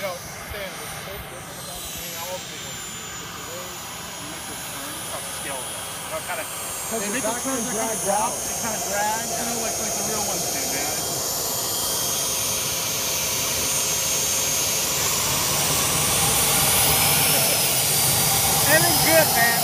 you know, understand what's so different about the main of scale kind of, they make the turns kind of drop, they kind of drag, you know, like, like the real ones do, man. It's good, man.